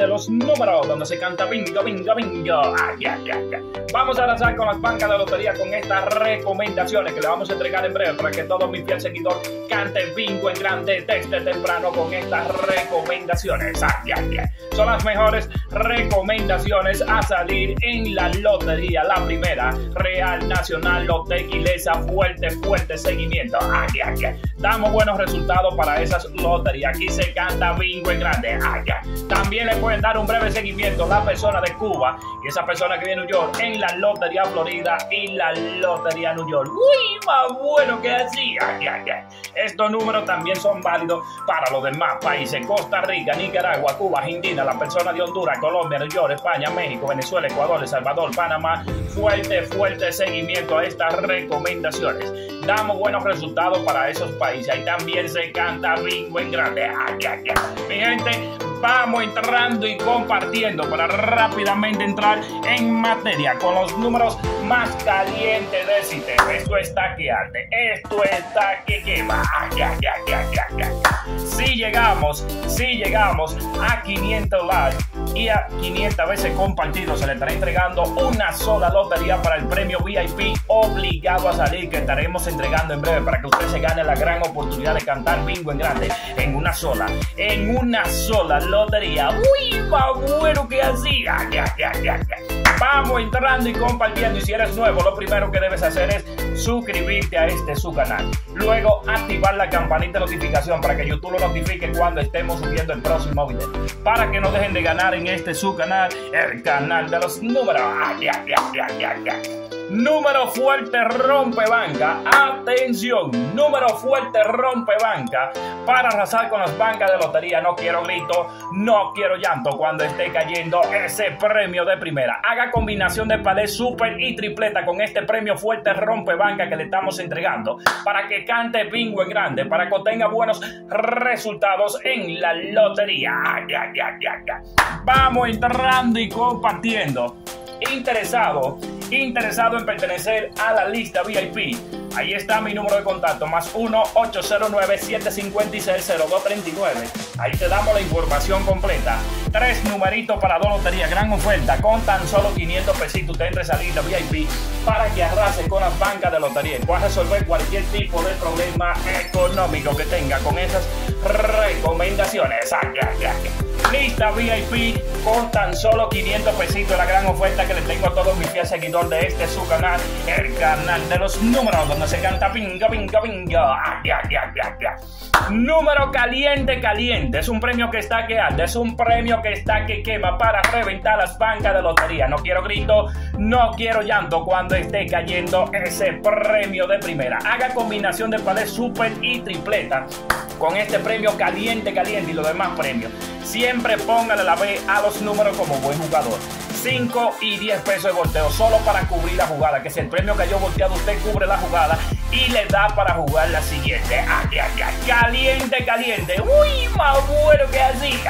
de los números, donde se canta bingo, bingo, bingo. Ay, ay, ay. Vamos a lanzar con las bancas de lotería con estas recomendaciones que le vamos a entregar en breve para que todo mi fiel seguidor cante bingo en grande desde temprano con estas recomendaciones. Ay, ay, ay. Son las mejores recomendaciones a salir en la lotería. La primera, Real Nacional Lotequilesa, fuerte, fuerte seguimiento. Ay, ay, ay. Damos buenos resultados para esas loterías. Aquí se canta bingo en grande. Ay, ay. También le dar un breve seguimiento la persona de Cuba y esa persona que viene de New York en la Lotería Florida y la Lotería New York. Uy, más bueno que así. Ay, ay, ay. Estos números también son válidos para los demás países. Costa Rica, Nicaragua, Cuba, Argentina, la persona de Honduras, Colombia, New York, España, México, Venezuela, Ecuador, El Salvador, Panamá. Fuerte, fuerte seguimiento a estas recomendaciones. Damos buenos resultados para esos países. Ahí también se canta bingo en grande. Mi gente, vamos entrando y compartiendo para rápidamente entrar en materia con los números más calientes del sistema. Esto está que arde, esto está que quema. Si llegamos, si llegamos a 500 likes y a 500 veces compartidos, se le estará entregando una sola lotería para el premio VIP obligado a salir que estaremos entregando en breve para que usted se gane la gran oportunidad de cantar bingo en grande en una sola, en una sola lotería. Uy, más bueno que así. Ay, ay, ay. Vamos entrando y compartiendo. Y si eres nuevo, lo primero que debes hacer es suscribirte a este su canal. Luego activar la campanita de notificación para que YouTube lo notifique cuando estemos subiendo el próximo video. Para que no dejen de ganar en este su canal, el canal de los números. Ay, ay, ay, ay. Número fuerte rompe banca. Atención. Número fuerte rompe banca. Para arrasar con las bancas de lotería. No quiero grito. No quiero llanto cuando esté cayendo ese premio de primera. Haga combinación de palé super y tripleta con este premio fuerte rompe banca que le estamos entregando. Para que cante bingo en grande. Para que obtenga buenos resultados en la lotería. Vamos entrando y compartiendo. Interesado interesado en pertenecer a la lista VIP. Ahí está mi número de contacto, más 1-809-756-0239. Ahí te damos la información completa. Tres numeritos para dos loterías, gran oferta, con tan solo 500 pesitos. Te entres a lista VIP para que arrase con las bancas de lotería y puedas resolver cualquier tipo de problema económico que tenga con esas recomendaciones. VIP con tan solo 500 pesitos la gran oferta que le tengo a todos mis fieles seguidores de este su canal, el canal de los números donde se canta pinga, pinga, pinga. Ay, ay, ay, ay. Número caliente, caliente. Es un premio que está que arde, es un premio que está que quema para reventar las bancas de lotería. No quiero grito, no quiero llanto cuando esté cayendo ese premio de primera. Haga combinación de palés super y tripleta con este premio caliente, caliente y los demás premios. Siempre póngale la B a los números como buen jugador. 5 y 10 pesos de volteo solo para cubrir la jugada. Que si el premio cayó volteado, usted cubre la jugada y le da para jugar la siguiente. Ay, ay, ay. Caliente, caliente. Uy, más bueno que así.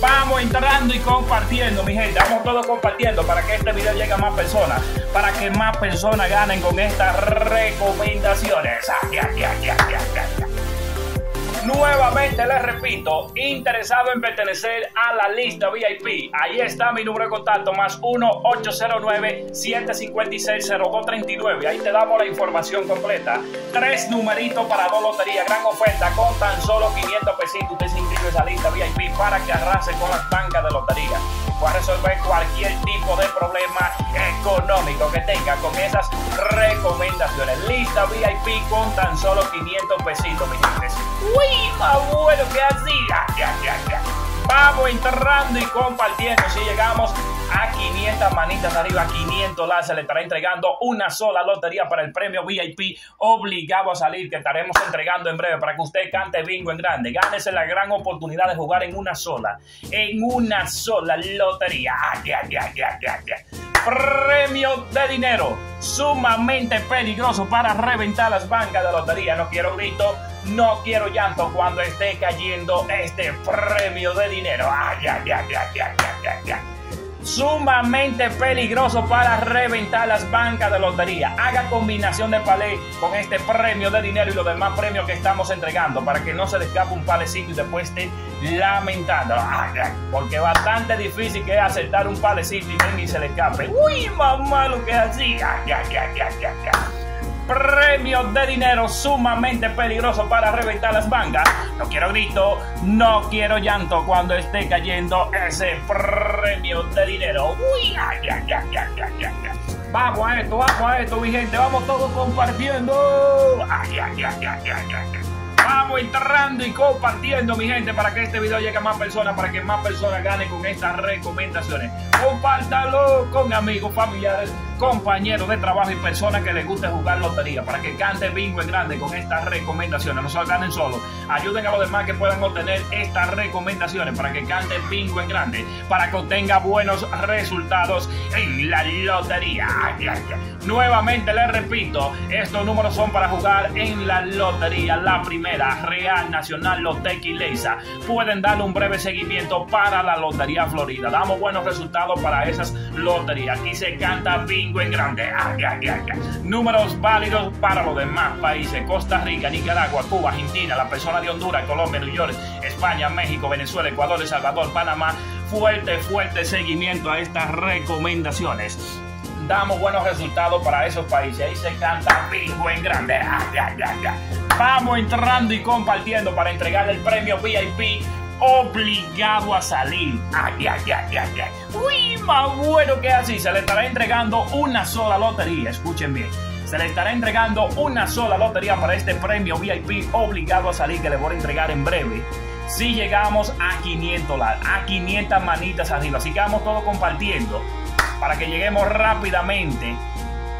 Vamos entrando y compartiendo, mi gente. Vamos todos compartiendo para que este video llegue a más personas. Para que más personas ganen con estas recomendaciones. Nuevamente les repito, interesado en pertenecer a la lista VIP. Ahí está mi número de contacto, más 1-809-756-0239. Ahí te damos la información completa. Tres numeritos para dos loterías, gran oferta con tan solo 500 pesitos. Usted se inscribe a esa lista VIP para que arrase con las bancas de lotería. Pueda resolver cualquier tipo de problema económico que tenga con esas recomendaciones. Lista VIP con tan solo 500 pesitos, mi gente. Uy, más bueno que así. Ya, ya, ya. Vamos entrando y compartiendo. Si llegamos a 500 manitas arriba, 500 likes, se le estará entregando una sola lotería para el premio VIP obligado a salir que estaremos entregando en breve para que usted cante bingo en grande. Gánese la gran oportunidad de jugar en una sola, en una sola lotería. Ay premio de dinero sumamente peligroso para reventar las bancas de lotería. No quiero grito, no quiero llanto cuando esté cayendo este premio de dinero. Ay, ay, ay, ay, ay, ay. Sumamente peligroso para reventar las bancas de lotería. Haga combinación de palé con este premio de dinero y los demás premios que estamos entregando para que no se le escape un palecito y después esté lamentando. Porque bastante difícil que es aceptar un palecito y ni se le escape. Uy, mamá, lo que es así. Premios de dinero sumamente peligroso para reventar las bancas. No quiero grito, no quiero llanto cuando esté cayendo ese premio de dinero. Uy. Vamos a esto, vamos a esto, mi gente. Vamos todos compartiendo. Vamos entrando y compartiendo, mi gente, para que este video llegue a más personas, para que más personas ganen con estas recomendaciones. Compártalo con amigos, familiares, compañeros de trabajo y personas que les guste jugar lotería, para que cante bingo en grande con estas recomendaciones. No se ganen solo. Ayuden a los demás que puedan obtener estas recomendaciones para que cante bingo en grande, para que obtenga buenos resultados en la lotería. Nuevamente les repito, estos números son para jugar en la lotería, la primera, Real Nacional Loteca y Leisa. Pueden darle un breve seguimiento para la Lotería Florida. Damos buenos resultados para esas loterías. Aquí se canta bingo en grande. Números válidos para los demás países. Costa Rica, Nicaragua, Cuba, Argentina, la persona de Honduras, Colombia, New York, España, México, Venezuela, Ecuador, El Salvador, Panamá. Fuerte, fuerte seguimiento a estas recomendaciones damos buenos resultados para esos países. Ahí se canta bingo en grande. Vamos entrando y compartiendo para entregarle el premio VIP obligado a salir. Ay, ay, ay, ay, ay. Uy, más bueno que así. Se le estará entregando una sola lotería. Escuchen bien. Se le estará entregando una sola lotería para este premio VIP obligado a salir que le voy a entregar en breve. Si llegamos a 500 likes, a 500 manitas arriba. Así que vamos todos compartiendo para que lleguemos rápidamente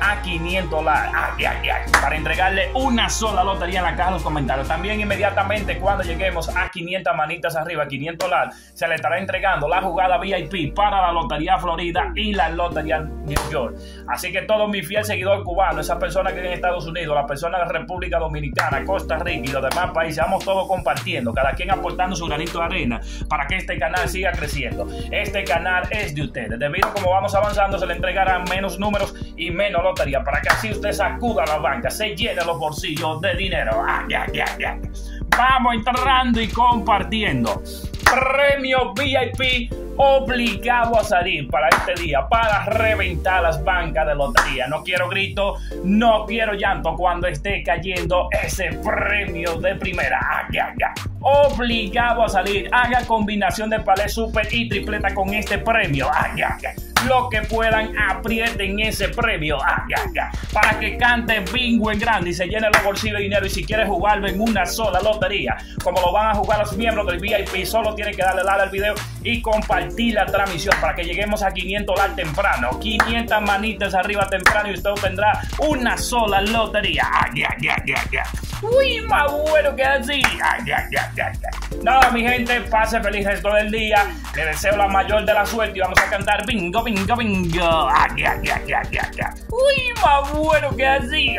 a 500 likes para entregarle una sola lotería en la caja de los comentarios. También inmediatamente cuando lleguemos a 500 manitas arriba, 500 likes, se le estará entregando la jugada VIP para la Lotería Florida y la Lotería New York. Así que todo mi fiel seguidor cubano, esas personas que en Estados Unidos, las personas de República Dominicana, Costa Rica y los demás países, vamos todos compartiendo, cada quien aportando su granito de arena para que este canal siga creciendo. Este canal es de ustedes. Debido a como vamos avanzando, se le entregarán menos números y menos para que así usted sacuda la banca, se llene los bolsillos de dinero. Vamos entrando y compartiendo. Premio VIP obligado a salir para este día, para reventar las bancas de lotería. No quiero grito, no quiero llanto cuando esté cayendo ese premio de primera. Obligado a salir. Haga combinación de palé super y tripleta con este premio. Lo que puedan, aprieten ese premio. Ah, para que cante bingo en grande y se llene los bolsillos de dinero. Y si quieres jugarlo en una sola lotería, como lo van a jugar los miembros del VIP, solo tienen que darle like al video y compartir la transmisión para que lleguemos a 500 likes temprano. 500 manitas arriba temprano y usted tendrá una sola lotería. Ah, Uy, más bueno que así. Nada, mi gente, pase feliz resto del día. Le deseo la mayor de la suerte y vamos a cantar bingo, bingo, bingo. Uy, más bueno que así.